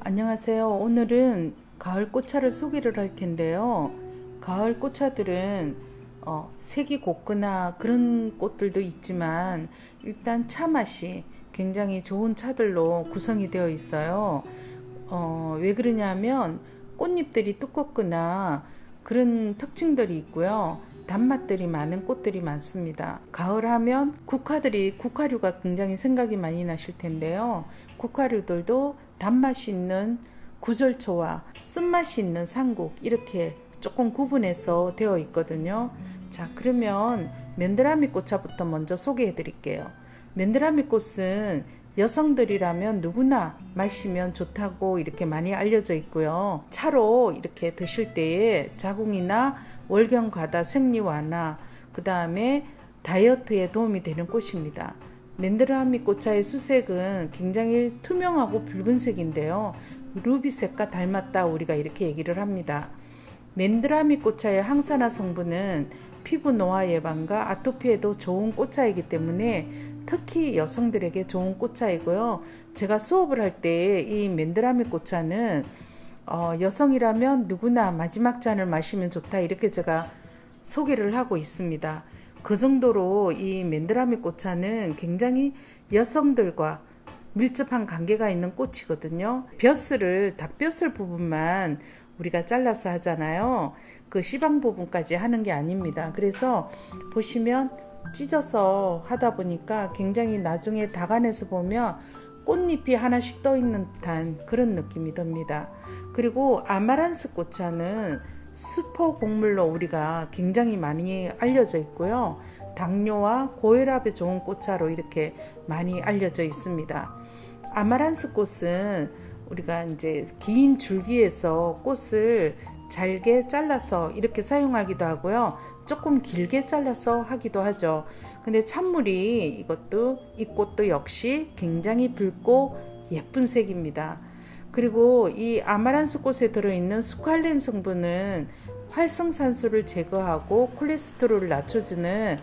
안녕하세요. 오늘은 가을 꽃차를 소개를 할 텐데요. 가을 꽃차들은 어, 색이 곱거나 그런 꽃들도 있지만 일단 차 맛이 굉장히 좋은 차들로 구성이 되어 있어요. 어, 왜 그러냐면 꽃잎들이 두껍거나 그런 특징들이 있고요. 단맛들이 많은 꽃들이 많습니다. 가을 하면 국화들이 국화류가 굉장히 생각이 많이 나실 텐데요. 국화류들도 단맛이 있는 구절초와 쓴맛이 있는 상국 이렇게 조금 구분해서 되어 있거든요. 자 그러면 맨드라미 꽃차부터 먼저 소개해 드릴게요. 맨드라미 꽃은 여성들이라면 누구나 마시면 좋다고 이렇게 많이 알려져 있고요. 차로 이렇게 드실 때에 자궁이나 월경 과다 생리 완화, 그 다음에 다이어트에 도움이 되는 꽃입니다. 맨드라미 꽃차의 수색은 굉장히 투명하고 붉은색인데요. 루비색과 닮았다 우리가 이렇게 얘기를 합니다. 맨드라미 꽃차의 항산화 성분은 피부 노화 예방과 아토피에도 좋은 꽃차이기 때문에 특히 여성들에게 좋은 꽃차이고요. 제가 수업을 할 때 이 맨드라미 꽃차는 어, 여성이라면 누구나 마지막 잔을 마시면 좋다 이렇게 제가 소개를 하고 있습니다. 그 정도로 이 맨드라미 꽃차는 굉장히 여성들과 밀접한 관계가 있는 꽃이거든요. 벼슬을 닭벼슬 부분만 우리가 잘라서 하잖아요. 그 시방 부분까지 하는 게 아닙니다. 그래서 보시면 찢어서 하다 보니까 굉장히 나중에 다간에서 보면 꽃잎이 하나씩 떠 있는 듯한 그런 느낌이 듭니다. 그리고 아마란스 꽃차는 수퍼 곡물로 우리가 굉장히 많이 알려져 있고요. 당뇨와 고혈압에 좋은 꽃차로 이렇게 많이 알려져 있습니다. 아마란스 꽃은 우리가 이제 긴 줄기에서 꽃을 잘게 잘라서 이렇게 사용하기도 하고요. 조금 길게 잘라서 하기도 하죠. 근데 찬물이 이것도 이 꽃도 역시 굉장히 붉고 예쁜 색입니다. 그리고 이 아마란스 꽃에 들어있는 스칼렌 성분은 활성산소를 제거하고 콜레스테롤을 낮춰주는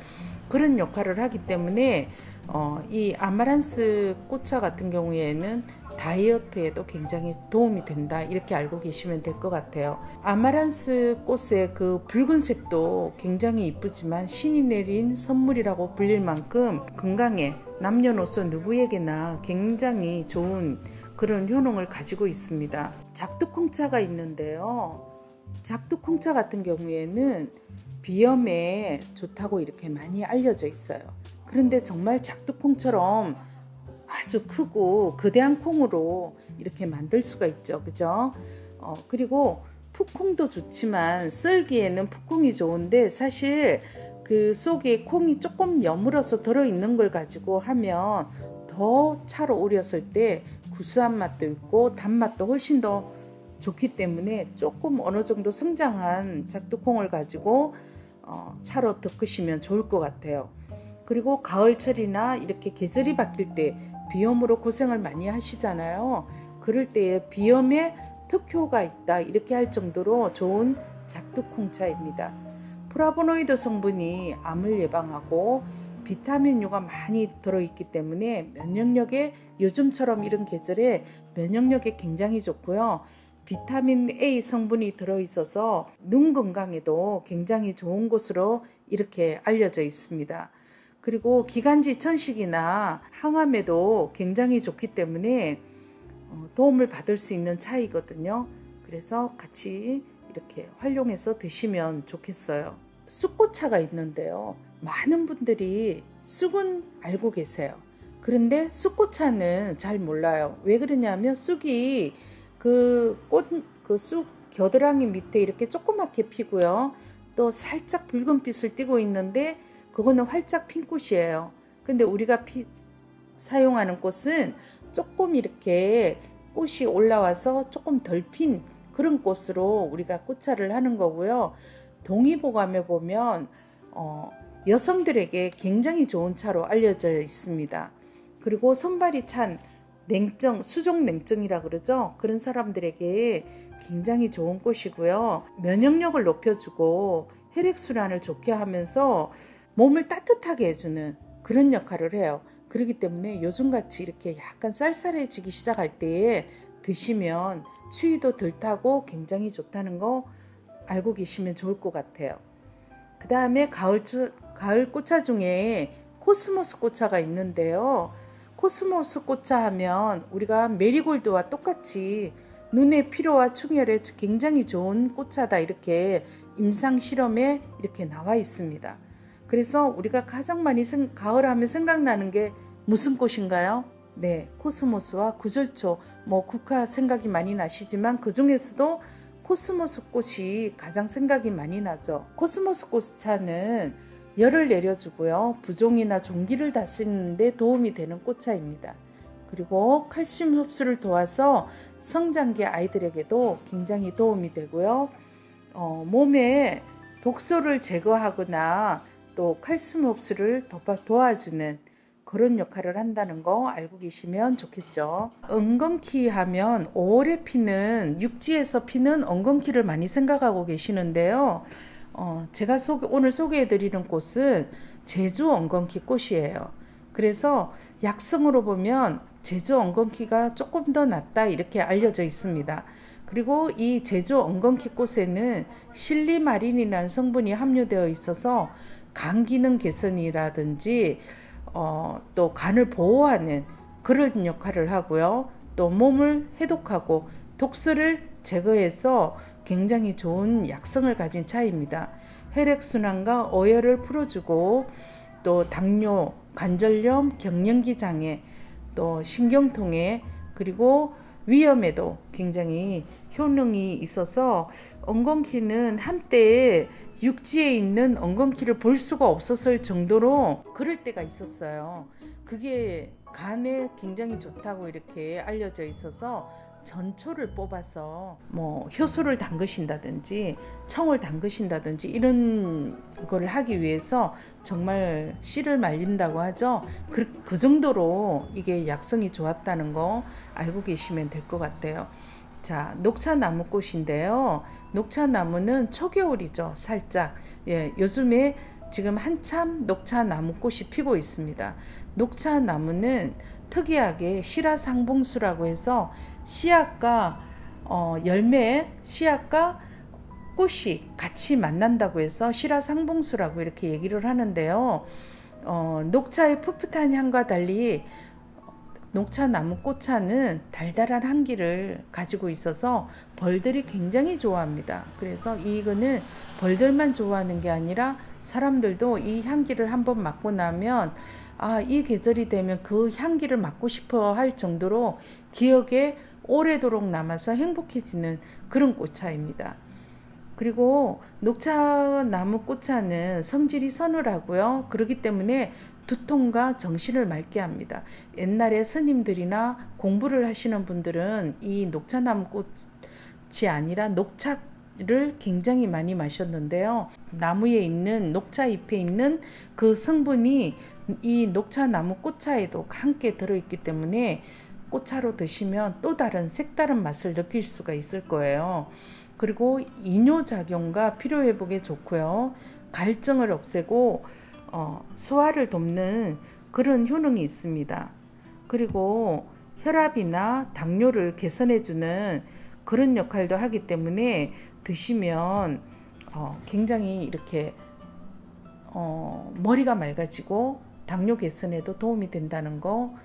그런 역할을 하기 때문에 어, 이 아마란스 꽃차 같은 경우에는 다이어트에도 굉장히 도움이 된다 이렇게 알고 계시면 될 것 같아요. 아마란스 꽃의 그 붉은색도 굉장히 이쁘지만 신이 내린 선물이라고 불릴 만큼 건강에 남녀노소 누구에게나 굉장히 좋은 그런 효능을 가지고 있습니다. 작두콩차가 있는데요. 작두콩차 같은 경우에는 비염에 좋다고 이렇게 많이 알려져 있어요. 그런데 정말 작두콩처럼 아주 크고 거대한 콩으로 이렇게 만들 수가 있죠. 그죠? 어, 그리고 풋콩도 좋지만 썰기에는 풋콩이 좋은데 사실 그 속에 콩이 조금 여물어서 들어있는 걸 가지고 하면 더 차로 우렸을 때 구수한 맛도 있고 단맛도 훨씬 더 좋기 때문에 조금 어느 정도 성장한 작두콩을 가지고 어, 차로 덖으시면 좋을 것 같아요. 그리고 가을철이나 이렇게 계절이 바뀔 때 비염으로 고생을 많이 하시잖아요. 그럴 때에 비염에 특효가 있다 이렇게 할 정도로 좋은 작두콩차입니다. 플라보노이드 성분이 암을 예방하고 비타민유가 많이 들어있기 때문에 면역력에 요즘처럼 이런 계절에 면역력에 굉장히 좋고요. 비타민 A 성분이 들어있어서 눈 건강에도 굉장히 좋은 것으로 이렇게 알려져 있습니다. 그리고 기관지 천식이나 항암에도 굉장히 좋기 때문에 어, 도움을 받을 수 있는 차이거든요. 그래서 같이 이렇게 활용해서 드시면 좋겠어요. 쑥꽃차가 있는데요. 많은 분들이 쑥은 알고 계세요. 그런데 쑥꽃차는 잘 몰라요. 왜 그러냐면 쑥이 그 꽃, 그 쑥 겨드랑이 밑에 이렇게 조그맣게 피고요. 또 살짝 붉은빛을 띠고 있는데 그거는 활짝 핀 꽃이에요. 근데 우리가 피, 사용하는 꽃은 조금 이렇게 꽃이 올라와서 조금 덜 핀 그런 꽃으로 우리가 꽃차를 하는 거고요. 동의보감에 보면 어, 여성들에게 굉장히 좋은 차로 알려져 있습니다. 그리고 손발이 찬 냉정, 수족 냉정이라 그러죠. 그런 사람들에게 굉장히 좋은 꽃이고요. 면역력을 높여주고 혈액순환을 좋게 하면서 몸을 따뜻하게 해주는 그런 역할을 해요. 그렇기 때문에 요즘같이 이렇게 약간 쌀쌀해지기 시작할 때에 드시면 추위도 덜 타고 굉장히 좋다는 거 알고 계시면 좋을 것 같아요. 그 다음에 가을, 가을 꽃차 중에 코스모스 꽃차가 있는데요. 코스모스 꽃차 하면 우리가 메리골드와 똑같이 눈의 피로와 충혈에 굉장히 좋은 꽃차다 이렇게 임상 실험에 이렇게 나와 있습니다. 그래서 우리가 가장 많이 생, 가을 하면 생각나는 게 무슨 꽃인가요? 네, 코스모스와 구절초, 뭐 국화 생각이 많이 나시지만 그 중에서도 코스모스 꽃이 가장 생각이 많이 나죠. 코스모스 꽃차는 열을 내려주고요. 부종이나 종기를 다스리는 데 도움이 되는 꽃차입니다. 그리고 칼슘 흡수를 도와서 성장기 아이들에게도 굉장히 도움이 되고요. 어, 몸에 독소를 제거하거나 또 칼슘 흡수를 도와주는 그런 역할을 한다는 거 알고 계시면 좋겠죠. 엉겅키 하면 5월에 피는 육지에서 피는 엉겅키를 많이 생각하고 계시는데요. 어, 제가 소개, 오늘 소개해 드리는 꽃은 제주 엉겅키 꽃이에요. 그래서 약성으로 보면 제주 엉겅키가 조금 더 낫다 이렇게 알려져 있습니다. 그리고 이 제주 엉겅키 꽃에는 실리마린이라는 성분이 함유되어 있어서 간 기능 개선이라든지 어, 또 간을 보호하는 그런 역할을 하고요. 또 몸을 해독하고 독소를 제거해서 굉장히 좋은 약성을 가진 차입니다. 혈액순환과 어혈을 풀어주고 또 당뇨, 관절염, 경련기 장애, 또 신경통에 그리고 위염에도 굉장히 효능이 있어서 엉겅퀴는 한때 육지에 있는 엉겅퀴를 볼 수가 없었을 정도로 그럴 때가 있었어요. 그게 간에 굉장히 좋다고 이렇게 알려져 있어서 전초를 뽑아서 뭐 효소를 담그신다든지 청을 담그신다든지 이런 거를 하기 위해서 정말 씨를 말린다고 하죠. 그, 그 정도로 이게 약성이 좋았다는 거 알고 계시면 될 것 같아요. 자, 녹차나무 꽃인데요. 녹차나무는 초겨울이죠. 살짝. 예, 요즘에 지금 한참 녹차나무 꽃이 피고 있습니다. 녹차나무는 특이하게 시라상봉수라고 해서 씨앗과 어, 열매, 씨앗과 꽃이 같이 만난다고 해서 시라상봉수라고 이렇게 얘기를 하는데요. 어, 녹차의 풋풋한 향과 달리 녹차나무 꽃차는 달달한 향기를 가지고 있어서 벌들이 굉장히 좋아합니다. 그래서 이거는 벌들만 좋아하는 게 아니라 사람들도 이 향기를 한번 맡고 나면 아, 이 계절이 되면 그 향기를 맡고 싶어 할 정도로 기억에 오래도록 남아서 행복해지는 그런 꽃차입니다. 그리고 녹차 나무 꽃차는 성질이 서늘하고요. 그렇기 때문에 두통과 정신을 맑게 합니다. 옛날에 스님들이나 공부를 하시는 분들은 이 녹차나무 꽃이 아니라 녹차 를 굉장히 많이 마셨는데요. 나무에 있는 녹차 잎에 있는 그 성분이 이 녹차 나무 꽃차에도 함께 들어있기 때문에 꽃차로 드시면 또 다른 색다른 맛을 느낄 수가 있을 거예요. 그리고 이뇨작용과 피로회복에 좋고요. 갈증을 없애고 어, 소화를 돕는 그런 효능이 있습니다. 그리고 혈압이나 당뇨를 개선해주는 그런 역할도 하기 때문에 드시면 어, 굉장히 이렇게 어, 머리가 맑아지고 당뇨 개선에도 도움이 된다는 거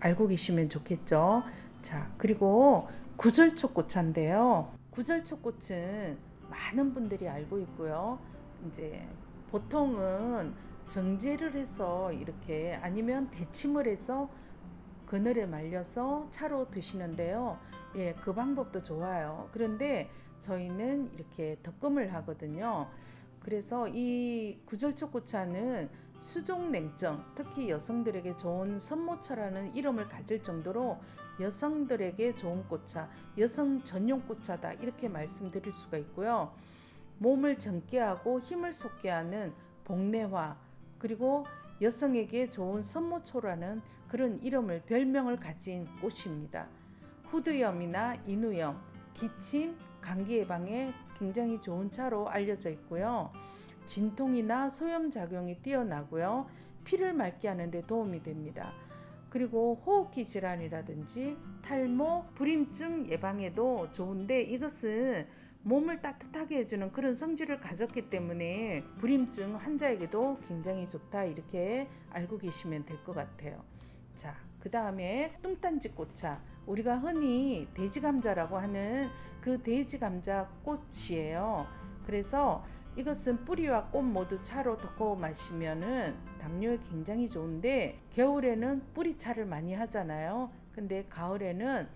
알고 계시면 좋겠죠. 자, 그리고 구절초 꽃차인데요. 구절초 꽃은 많은 분들이 알고 있고요. 이제 보통은 정제를 해서 이렇게 아니면 데침을 해서 그늘에 말려서 차로 드시는데요. 예, 그 방법도 좋아요. 그런데 저희는 이렇게 덕금을 하거든요. 그래서 이 구절초 꽃차는 수족 냉정, 특히 여성들에게 좋은 선모차라는 이름을 가질 정도로 여성들에게 좋은 꽃차, 여성 전용 꽃차다 이렇게 말씀드릴 수가 있고요. 몸을 젊게 하고 힘을 솟게 하는 복내화, 그리고 여성에게 좋은 선모초라는 그런 이름을 별명을 가진 꽃입니다. 후두염이나 인후염, 기침, 감기 예방에 굉장히 좋은 차로 알려져 있고요. 진통이나 소염 작용이 뛰어나고요. 피를 맑게 하는데 도움이 됩니다. 그리고 호흡기 질환이라든지 탈모, 불임증 예방에도 좋은데 이것은 몸을 따뜻하게 해주는 그런 성질을 가졌기 때문에 불임증 환자에게도 굉장히 좋다 이렇게 알고 계시면 될 것 같아요. 자, 그 다음에 뚱딴지 꽃차. 우리가 흔히 돼지 감자라고 하는 그 돼지 감자 꽃이에요. 그래서 이것은 뿌리와 꽃 모두 차로 덮고 마시면은 당뇨에 굉장히 좋은데 겨울에는 뿌리차를 많이 하잖아요. 근데 가을에는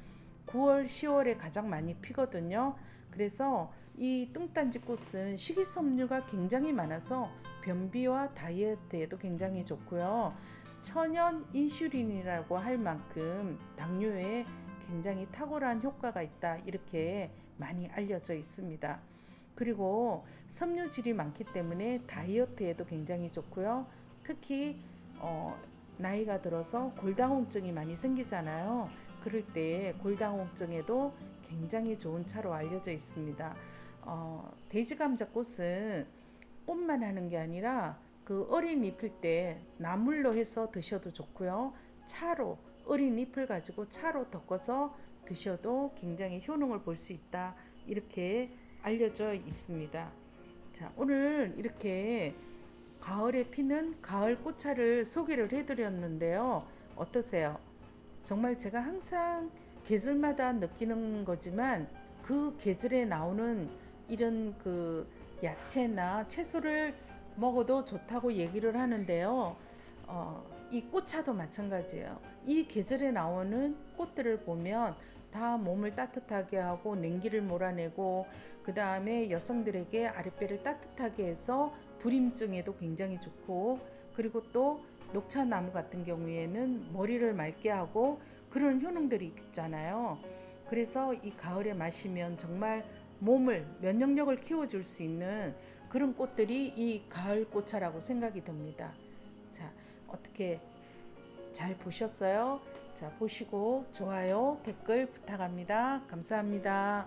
9월, 10월에 가장 많이 피거든요. 그래서 이 뚱딴지 꽃은 식이섬유가 굉장히 많아서 변비와 다이어트에도 굉장히 좋고요. 천연 인슐린이라고 할 만큼 당뇨에 굉장히 탁월한 효과가 있다. 이렇게 많이 알려져 있습니다. 그리고 섬유질이 많기 때문에 다이어트에도 굉장히 좋고요. 특히 어, 나이가 들어서 골다공증이 많이 생기잖아요. 그럴 때 골다공증에도 굉장히 좋은 차로 알려져 있습니다. 어, 돼지감자 꽃은 꽃만 하는 게 아니라 그 어린 잎일 때 나물로 해서 드셔도 좋고요. 차로 어린 잎을 가지고 차로 덮어서 드셔도 굉장히 효능을 볼 수 있다. 이렇게 알려져 있습니다. 자, 오늘 이렇게 가을에 피는 가을 꽃차를 소개를 해드렸는데요. 어떠세요? 정말 제가 항상 계절마다 느끼는 거지만 그 계절에 나오는 이런 그 야채나 채소를 먹어도 좋다고 얘기를 하는데요. 어, 이 꽃차도 마찬가지예요. 이 계절에 나오는 꽃들을 보면 다 몸을 따뜻하게 하고 냉기를 몰아내고 그 다음에 여성들에게 아랫배를 따뜻하게 해서 불임증에도 굉장히 좋고 그리고 또 녹차나무 같은 경우에는 머리를 맑게 하고 그런 효능들이 있잖아요. 그래서 이 가을에 마시면 정말 몸을 면역력을 키워줄 수 있는 그런 꽃들이 이 가을 꽃차라고 생각이 듭니다. 자, 어떻게 잘 보셨어요? 자, 보시고 좋아요, 댓글 부탁합니다. 감사합니다.